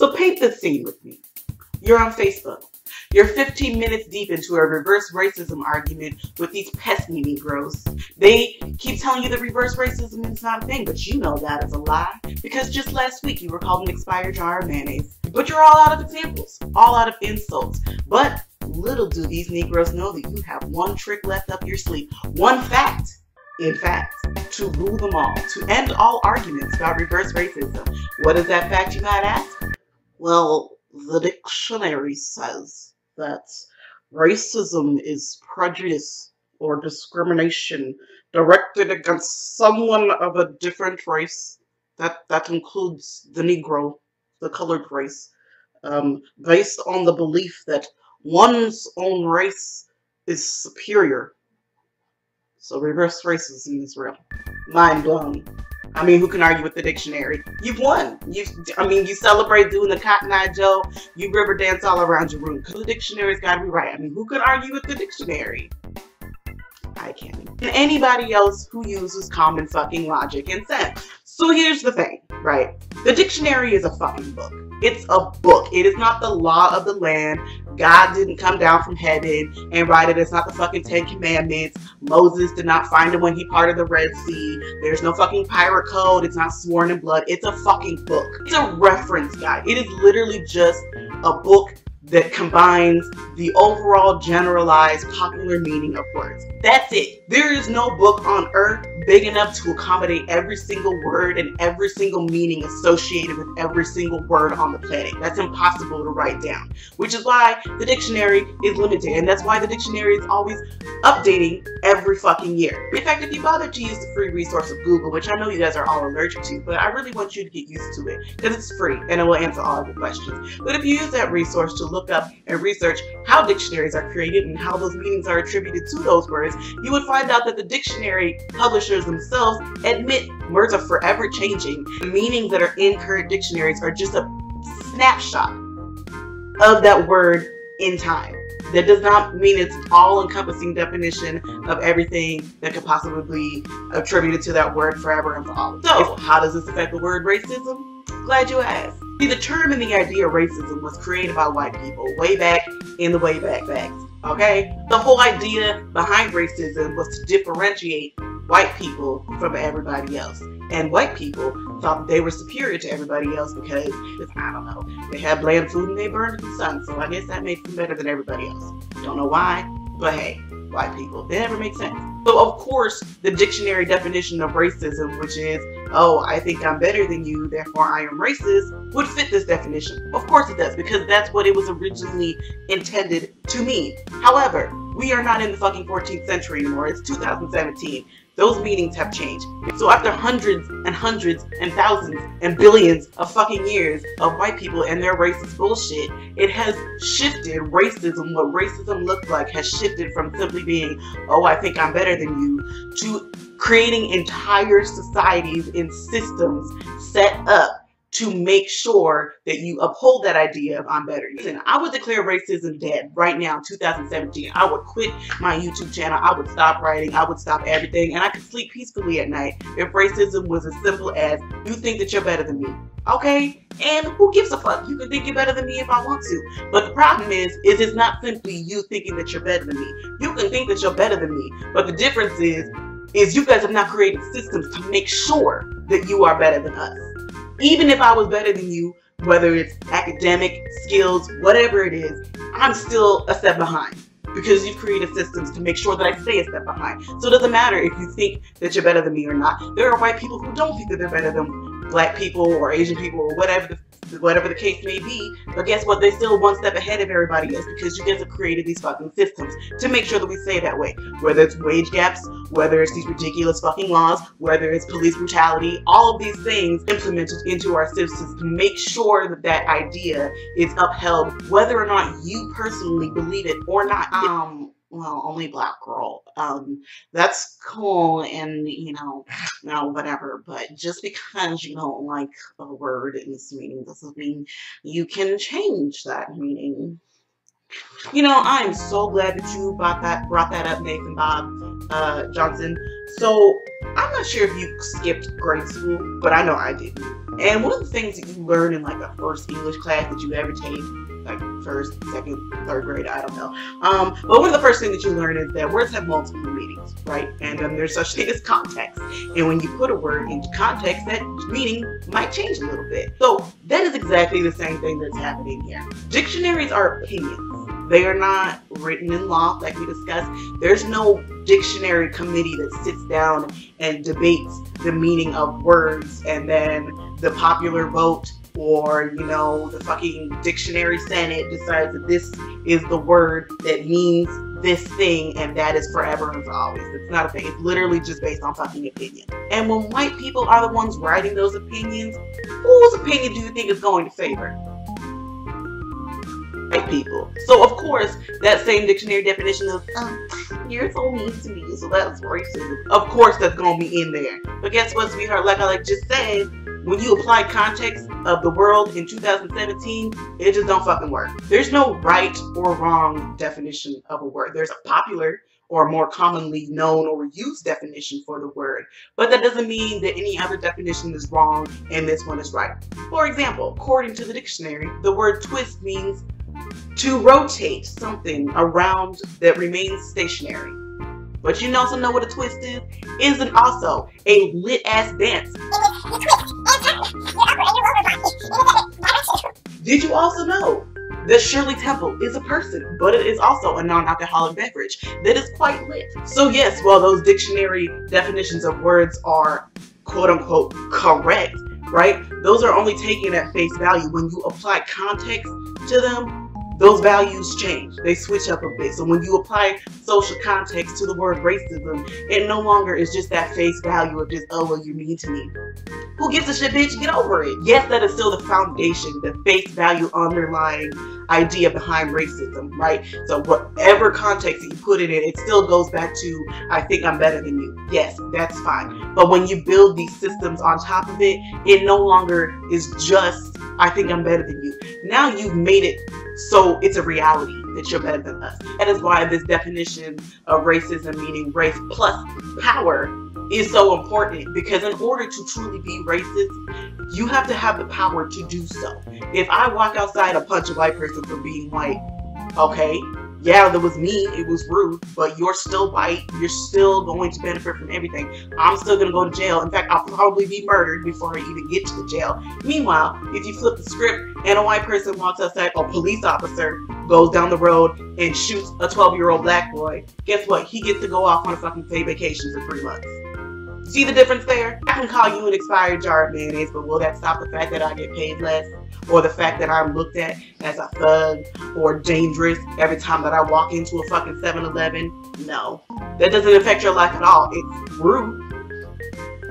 So paint the scene with me. You're on Facebook. You're 15 minutes deep into a reverse racism argument with these pesky Negroes. They keep telling you that reverse racism is not a thing, but you know that is a lie because just last week you were called an expired jar of mayonnaise. But you're all out of examples, all out of insults. But little do these Negroes know that you have one trick left up your sleeve, one fact, in fact, to rule them all, to end all arguments about reverse racism. What is that fact, you might ask? Well, the dictionary says that racism is prejudice or discrimination directed against someone of a different race. That that includes the Negro, the colored race, um, based on the belief that one's own race is superior. So reverse racism is real. Mind blown. I mean, who can argue with the dictionary? You've won. You, I mean, you celebrate doing the Cotton Eye Joe. You river dance all around your room because the dictionary's got to be right. I mean, who can argue with the dictionary? I can't. And anybody else who uses common fucking logic and sense. So here's the thing, right? The dictionary is a fucking book. It's a book. It is not the law of the land. God didn't come down from heaven and write it. It's not the fucking Ten Commandments. Moses did not find it when he parted the Red Sea. There's no fucking pirate code. It's not sworn in blood. It's a fucking book. It's a reference guide. It is literally just a book that combines the overall generalized popular meaning of words. That's it. There is no book on earth big enough to accommodate every single word and every single meaning associated with every single word on the planet. That's impossible to write down, which is why the dictionary is limited. And that's why the dictionary is always updating every fucking year. In fact, if you bother to use the free resource of Google, which I know you guys are all allergic to, but I really want you to get used to it because it's free and it will answer all of your questions. But if you use that resource to look up and research how dictionaries are created and how those meanings are attributed to those words, you would find out that the dictionary publishers themselves admit words are forever changing. The meanings that are in current dictionaries are just a snapshot of that word in time. That does not mean it's all-encompassing definition of everything that could possibly be attributed to that word forever and for all. So, how does this affect the word racism? Glad you asked. See, the term and the idea of racism was created by white people way back in the way back back. Okay? The whole idea behind racism was to differentiate white people from everybody else. And white people thought they were superior to everybody else because, I don't know, they had bland food and they burned in the sun. So I guess that makes them better than everybody else. Don't know why, but hey, white people. It never makes sense. So of course, the dictionary definition of racism, which is, oh, I think I'm better than you, therefore I am racist, would fit this definition. Of course it does, because that's what it was originally intended to mean. However, we are not in the fucking 14th century anymore. It's 2017 those meanings have changed. So after hundreds and hundreds and thousands and billions of fucking years of white people and their racist bullshit, it has shifted racism, what racism looked like has shifted from simply being, oh, I think I'm better than you, to creating entire societies and systems set up to make sure that you uphold that idea of I'm better. Listen, I would declare racism dead right now, 2017. I would quit my YouTube channel. I would stop writing. I would stop everything. And I could sleep peacefully at night if racism was as simple as you think that you're better than me. Okay? And who gives a fuck? You can think you're better than me if I want to. But the problem is, is it's not simply you thinking that you're better than me. You can think that you're better than me. But the difference is, is you guys have not created systems to make sure that you are better than us even if I was better than you, whether it's academic, skills, whatever it is, I'm still a step behind because you've created systems to make sure that I stay a step behind. So it doesn't matter if you think that you're better than me or not. There are white people who don't think that they're better than black people or Asian people or whatever the whatever the case may be. But guess what? They're still one step ahead of everybody else because you guys have created these fucking systems to make sure that we stay that way. Whether it's wage gaps, whether it's these ridiculous fucking laws, whether it's police brutality, all of these things implemented into our systems to make sure that that idea is upheld, whether or not you personally believe it or not. Um, well, only black girl. Um, that's cool and, you know, no, whatever. But just because you don't like a word in this meaning doesn't mean you can change that meaning. You know, I'm so glad that you brought that brought that up, Nathan Bob uh, Johnson. So I'm not sure if you skipped grade school, but I know I did. And one of the things that you learn in like a first English class that you ever take, like first, second, third grade, I don't know. Um, but one of the first things that you learn is that words have multiple meanings, right? And um, there's such thing as context. And when you put a word into context, that meaning might change a little bit. So that is exactly the same thing that's happening here. Dictionaries are opinions. They are not written in law, like we discussed. There's no dictionary committee that sits down and debates the meaning of words and then the popular vote or, you know, the fucking dictionary senate decides that this is the word that means this thing and that is forever and for always. It's not a thing. It's literally just based on fucking opinion. And when white people are the ones writing those opinions, whose opinion do you think is going to favor? white people. So of course, that same dictionary definition of um, you're so mean to me, so that's racist Of course, that's gonna be in there. But guess what, sweetheart? Like I like just said, when you apply context of the world in 2017, it just don't fucking work. There's no right or wrong definition of a word. There's a popular or more commonly known or used definition for the word, but that doesn't mean that any other definition is wrong and this one is right. For example, according to the dictionary, the word twist means to rotate something around that remains stationary. But you also know what a twist is? Isn't also a lit ass dance. Did you also know that Shirley Temple is a person, but it is also a non-alcoholic beverage that is quite lit? So yes, while those dictionary definitions of words are quote unquote correct, right? Those are only taken at face value. When you apply context to them, those values change. They switch up a bit. So when you apply social context to the word racism, it no longer is just that face value of just, oh, well, you're mean to me. Who gives a shit, bitch? Get over it. Yes, that is still the foundation, the face value underlying idea behind racism, right? So whatever context that you put it in, it still goes back to, I think I'm better than you. Yes, that's fine. But when you build these systems on top of it, it no longer is just, I think I'm better than you. Now you've made it so it's a reality that you're better than us. That is why this definition of racism, meaning race plus power, is so important because in order to truly be racist, you have to have the power to do so. If I walk outside and punch a white person for being white, okay, yeah, that was me. It was rude, but you're still white. You're still going to benefit from everything. I'm still going to go to jail. In fact, I'll probably be murdered before I even get to the jail. Meanwhile, if you flip the script and a white person walks outside, a police officer goes down the road and shoots a 12 year old black boy, guess what? He gets to go off on a fucking paid vacation for three months. See the difference there? I can call you an expired jar of mayonnaise, but will that stop the fact that I get paid less? Or the fact that I'm looked at as a thug or dangerous every time that I walk into a fucking 7-Eleven? No. That doesn't affect your life at all. It's rude.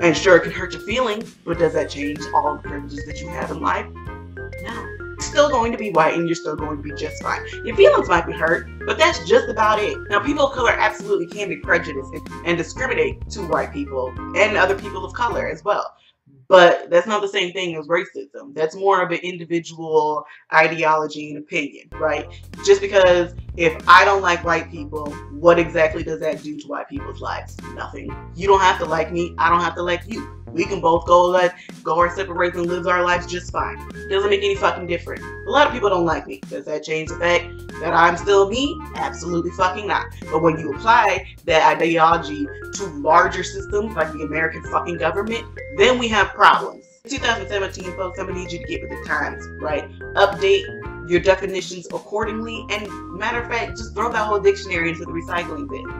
And sure, it can hurt your feelings, but does that change all the privileges that you have in life? No still going to be white and you're still going to be just fine. Your feelings might be hurt, but that's just about it. Now, people of color absolutely can be prejudiced and discriminate to white people and other people of color as well. But that's not the same thing as racism. That's more of an individual ideology and opinion, right? Just because if I don't like white people, what exactly does that do to white people's lives? Nothing. You don't have to like me. I don't have to like you. We can both go let go our separate ways and live our lives just fine. Doesn't make any fucking difference. A lot of people don't like me. Does that change the fact that I'm still me? Absolutely fucking not. But when you apply that ideology to larger systems like the American fucking government, then we have problems. 2017, folks, I'm gonna need you to get with the times, right? Update your definitions accordingly, and matter of fact, just throw that whole dictionary into the recycling bin.